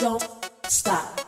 don't stop.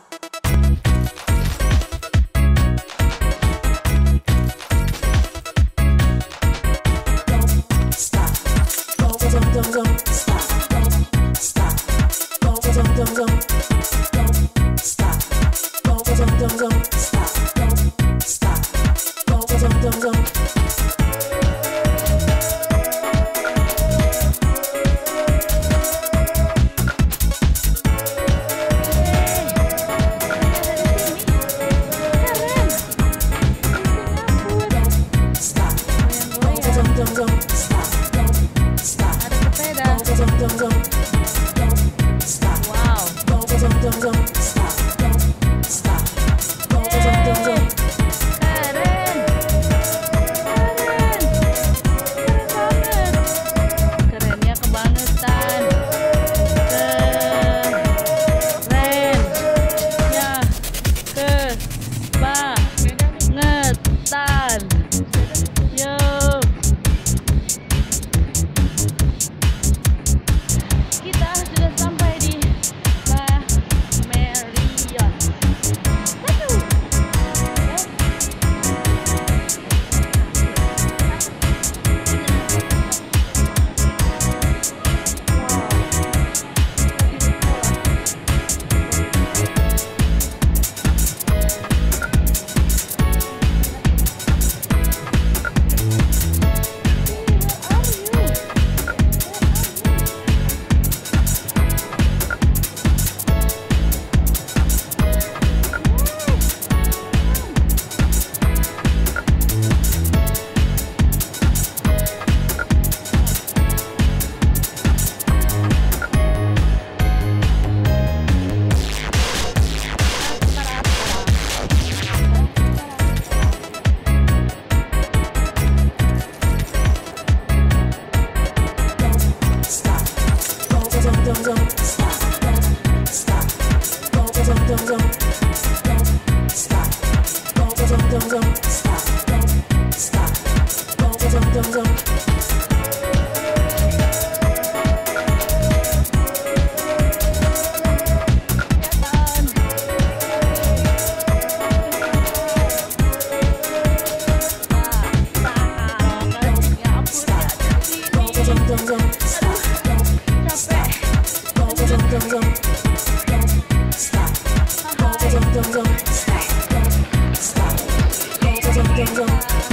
Don't, don't, don't, don't stop. Don't stop. Don't, don't, don't, don't. Don't stop. Don't, don't, don't, don't stop. Don't stop. Don't, don't, don't, don't.